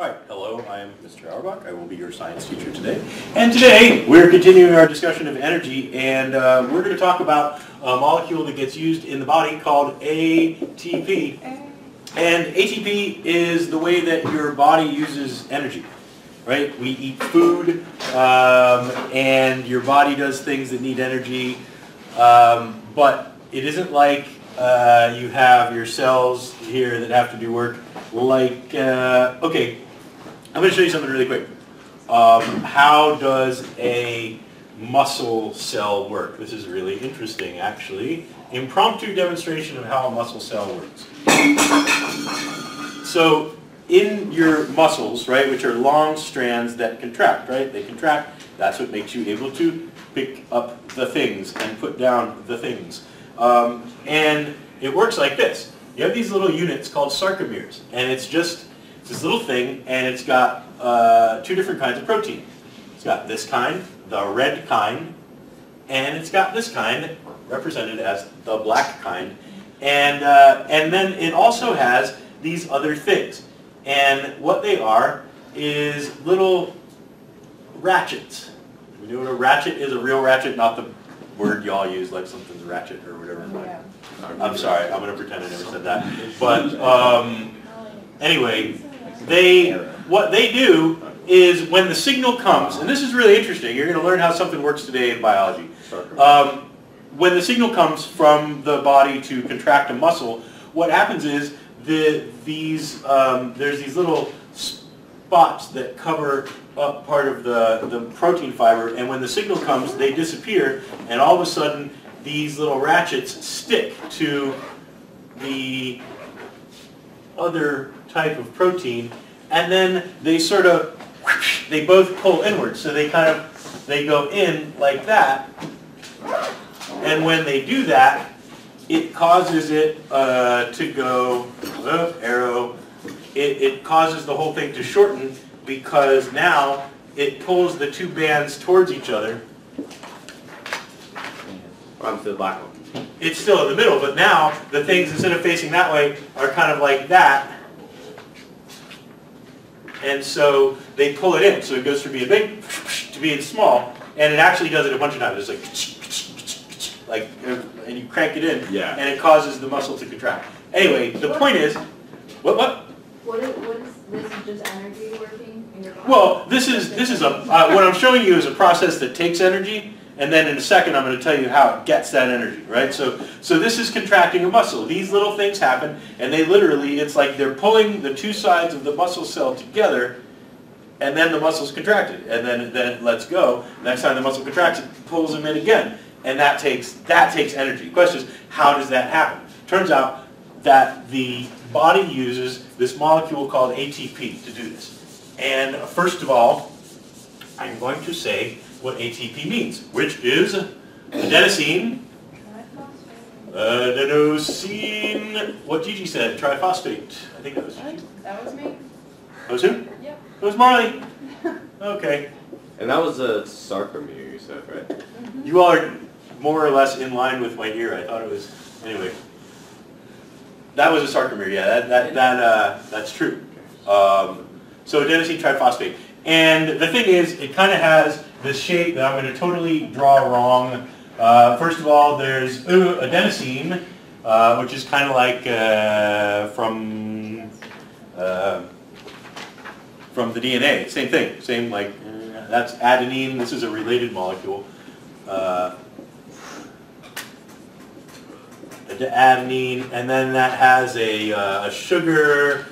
Right, hello, I am Mr. Auerbach. I will be your science teacher today. And today, we're continuing our discussion of energy, and uh, we're going to talk about a molecule that gets used in the body called ATP. And ATP is the way that your body uses energy, right? We eat food, um, and your body does things that need energy, um, but it isn't like uh, you have your cells here that have to do work like, uh, okay, I'm going to show you something really quick. Um, how does a muscle cell work? This is really interesting, actually. Impromptu demonstration of how a muscle cell works. So in your muscles, right, which are long strands that contract, right? They contract. That's what makes you able to pick up the things and put down the things. Um, and it works like this. You have these little units called sarcomeres, and it's just this little thing, and it's got uh, two different kinds of protein. It's got this kind, the red kind, and it's got this kind, represented as the black kind. And, uh, and then it also has these other things. And what they are is little ratchets. You know what a ratchet is? A real ratchet, not the word y'all use like something's ratchet or whatever. Yeah. I'm sorry, I'm going to pretend I never said that. But um, anyway, they what they do is when the signal comes, and this is really interesting. You're going to learn how something works today in biology. Um, when the signal comes from the body to contract a muscle, what happens is the these um, there's these little spots that cover up part of the, the protein fiber, and when the signal comes, they disappear, and all of a sudden, these little ratchets stick to the other type of protein, and then they sort of, they both pull inward, so they kind of, they go in like that, and when they do that, it causes it uh, to go, oh, arrow, it, it causes the whole thing to shorten because now it pulls the two bands towards each other. I'm to the black one. It's still in the middle, but now the things, instead of facing that way, are kind of like that. And so they pull it in. So it goes from being big to being small. And it actually does it a bunch of times. It's like, like, and you crank it in, Yeah. and it causes the muscle to contract. Anyway, the point is, what, what? What is, what is, this is just energy working in your body? Well, this is, this is a, uh, what I'm showing you is a process that takes energy, and then in a second I'm going to tell you how it gets that energy, right? So, so this is contracting a muscle. These little things happen, and they literally, it's like they're pulling the two sides of the muscle cell together, and then the muscle's contracted, and then, then it lets go. Next time the muscle contracts, it pulls them in again, and that takes, that takes energy. The question is, how does that happen? Turns out that the body uses this molecule called ATP to do this. And first of all, I'm going to say what ATP means, which is adenosine, adenosine, what Gigi said, triphosphate. I think that was Gigi. That was me? That was who? Yep. It was Marley. Okay. And that was a sarcomere, you said, right? You all are more or less in line with my ear. I thought it was, anyway. That was a sarcomere, yeah, that, that, that, uh, that's true. Um, so adenosine triphosphate. And the thing is, it kind of has this shape that I'm going to totally draw wrong. Uh, first of all, there's adenosine, uh, which is kind of like uh, from uh, from the DNA. Same thing. Same like that's adenine. This is a related molecule. Uh, adenine, and then that has a, uh, a sugar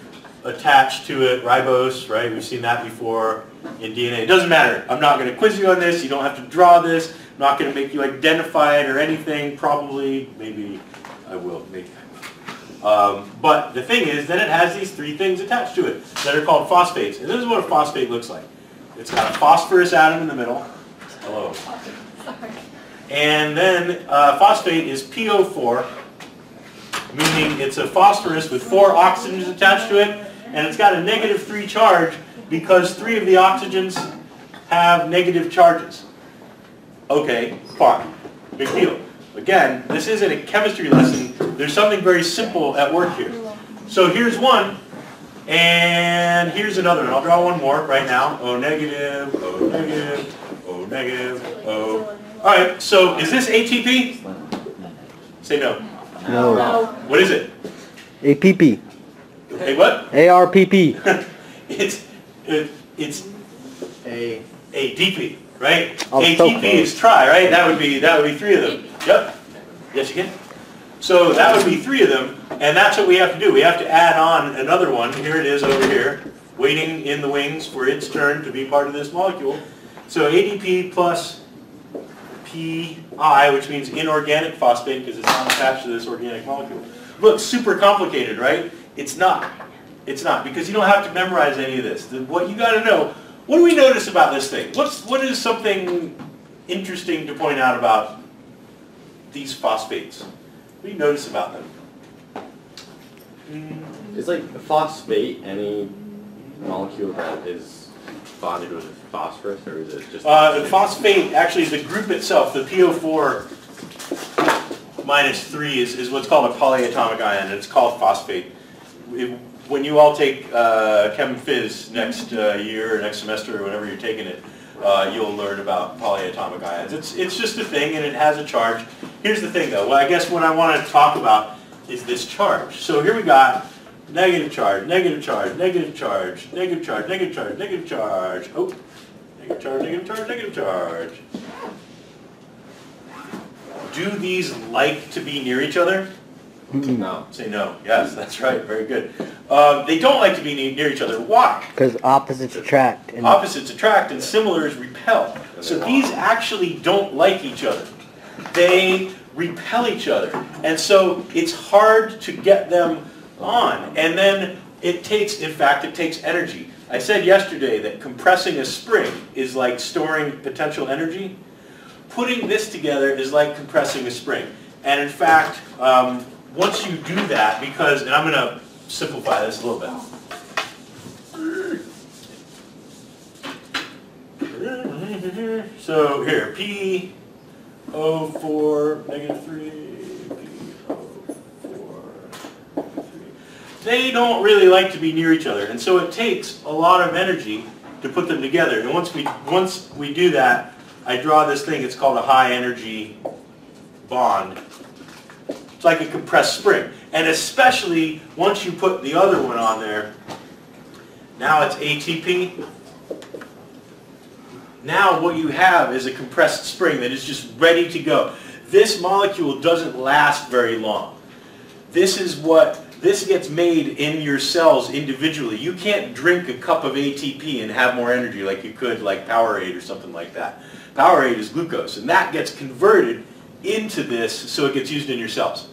attached to it, ribose, right? We've seen that before in DNA. It doesn't matter. I'm not going to quiz you on this. You don't have to draw this. I'm not going to make you identify it or anything. Probably, maybe I will. Maybe I will. Um, but the thing is, then it has these three things attached to it that are called phosphates. And this is what a phosphate looks like. It's got a phosphorus atom in the middle. Hello. And then uh, phosphate is PO4, meaning it's a phosphorus with four oxygens attached to it, and it's got a negative 3 charge because three of the oxygens have negative charges. Okay, fine. Big deal. Again, this isn't a chemistry lesson. There's something very simple at work here. So here's one. And here's another one. I'll draw one more right now. O negative, O negative, O negative, O. All right, so is this ATP? Say no. No. What is it? APP. Hey, what? ARPP. It's, it, it's A. ADP, right? Oh, so ATP is try, right? That would be, that would be three of them. Yep. Yes, you can. So that would be three of them, and that's what we have to do. We have to add on another one. Here it is over here, waiting in the wings for its turn to be part of this molecule. So ADP plus PI, which means inorganic phosphate because it's not attached to this organic molecule. Looks super complicated, right? It's not. It's not, because you don't have to memorize any of this. The- What you gotta know, what do we notice about this thing? What's, what is something interesting to point out about these phosphates? What do you notice about them? It's like a phosphate any molecule that is bonded with phosphorus, or is it just? Uh, the phosphate, actually, the group itself, the PO4 minus 3 is, is what's called a polyatomic ion, and it's called phosphate. It- When you all take uh, Chem Phys next uh, year, or next semester, or whenever you're taking it, uh, you'll learn about polyatomic ions. It's, it's just a thing, and it has a charge. Here's the thing, though. Well, I guess what I want to talk about is this charge. So here we got negative charge, negative charge, negative charge, negative charge, negative charge, negative charge. Oh, Negative charge, negative charge, negative charge. Do these like to be near each other? No. Say no. Yes, that's right. Very good. Um, they don't like to be near each other. Why? Because opposites attract. And Opposites attract and similars repel. So these actually don't like each other. They repel each other. And so it's hard to get them on. And then it takes, in fact, it takes energy. I said yesterday that compressing a spring is like storing potential energy. Putting this together is like compressing a spring. And in fact, um, once you do that, because, and I'm going to simplify this a little bit. So here, P O four negative three, P O four, three. They don't really like to be near each other, and so it takes a lot of energy to put them together. And once we once we do that, I draw this thing. It's called a high energy bond. It's like a compressed spring, and especially once you put the other one on there. Now it's ATP. Now what you have is a compressed spring that is just ready to go. This molecule doesn't last very long. This is what, this gets made in your cells individually. You can't drink a cup of ATP and have more energy like you could like Powerade or something like that. Powerade is glucose and that gets converted into this so it gets used in your cells.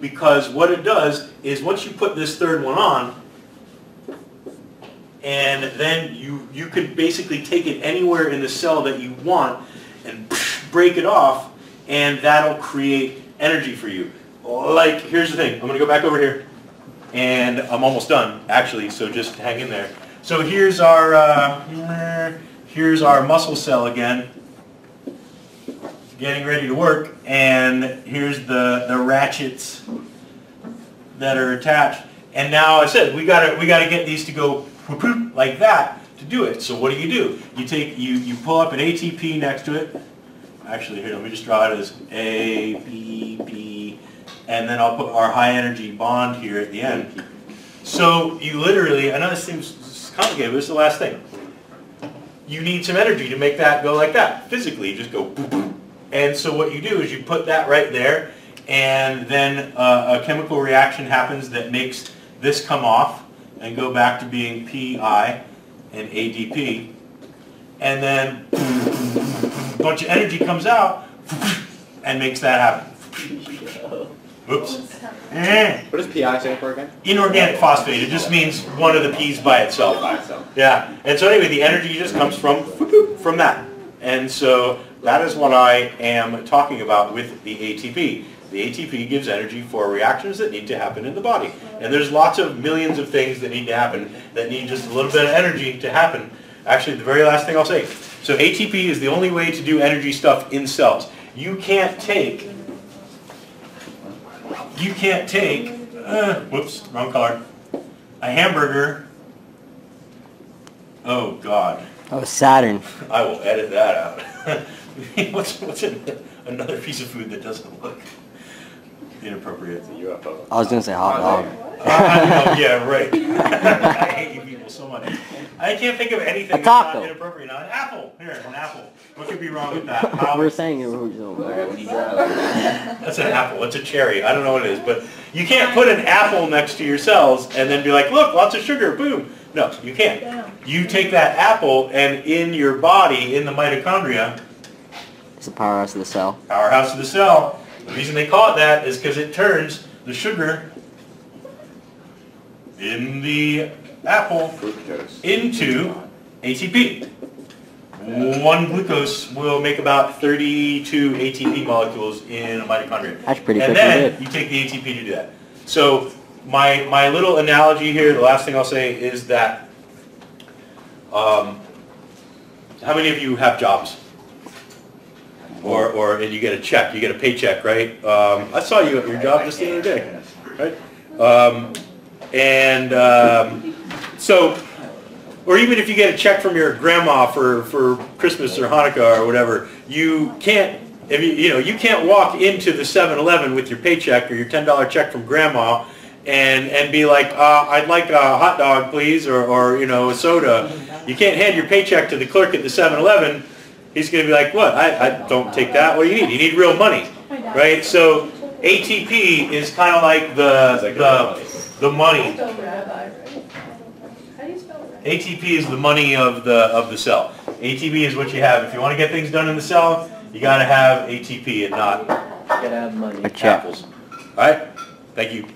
Because what it does is once you put this third one on, and then you, you could basically take it anywhere in the cell that you want and break it off, and that'll create energy for you. Like, here's the thing, I'm gonna go back over here, and I'm almost done, actually, so just hang in there. So here's our, uh, here's our muscle cell again, getting ready to work, and here's the, the ratchets that are attached. And now I said, we gotta, we gotta get these to go like that to do it. So what do you do? You take, you, you pull up an ATP next to it. Actually, here, let me just draw it as A, B, B, and then I'll put our high energy bond here at the end. So you literally, I know this seems complicated, but it's the last thing. You need some energy to make that go like that. Physically, just go boop, boop. And so what you do is you put that right there, and then uh, a chemical reaction happens that makes this come off and go back to being PI and ADP. And then a bunch of energy comes out and makes that happen. Oops. What does PI stand for again? Inorganic phosphate, it just means one of the P's by itself. By itself. Yeah, and so anyway, the energy just comes from, from that. And so that is what I am talking about with the ATP. The ATP gives energy for reactions that need to happen in the body. And there's lots of millions of things that need to happen that need just a little bit of energy to happen. Actually, the very last thing I'll say. So ATP is the only way to do energy stuff in cells. You can't take, you can't take, uh, whoops, wrong color. a hamburger. Oh God, Oh, Saturn. I will edit that out. what's what's in another piece of food that doesn't look inappropriate? It's a UFO. I was gonna say hot dog. I know, uh, yeah, right. I hate you people so much. I can't think of anything A that's not inappropriate. Now, an apple. Here, an apple. What could be wrong with that? How- We're saying it. we're That's an apple. It's a cherry. I don't know what it is, but you can't put an apple next to yourselves and then be like, look, lots of sugar, boom. No, you can't. You take that apple and in your body, in the mitochondria, It's the powerhouse of the cell. powerhouse of the cell, the reason they call it that is because it turns the sugar in the apple into ATP. One glucose will make about 32 ATP molecules in a mitochondria. That's pretty good. And then you take the ATP to do that. So my, my little analogy here, the last thing I'll say is that, um, how many of you have jobs? Or, or, and you get a check, you get a paycheck, right? Um, I saw you at your job just the other day, right? Um, and, um, so, or even if you get a check from your grandma for, for Christmas or Hanukkah or whatever, you can't, if you, you know, you can't walk into the 7-Eleven with your paycheck or your $10 check from grandma and, and be like, uh, I'd like a hot dog, please, or, or, you know, a soda. You can't hand your paycheck to the clerk at the 7-Eleven. He's gonna be like, what? I, I don't take that. What do you need? You need real money, right? So ATP is kind of like the, the, the money. Spell rabbi, right? How do you spell rabbi? ATP is the money of the, of the cell. ATP is what you have. If you want to get things done in the cell, you got to have ATP and not A check. apples. All right? Thank you.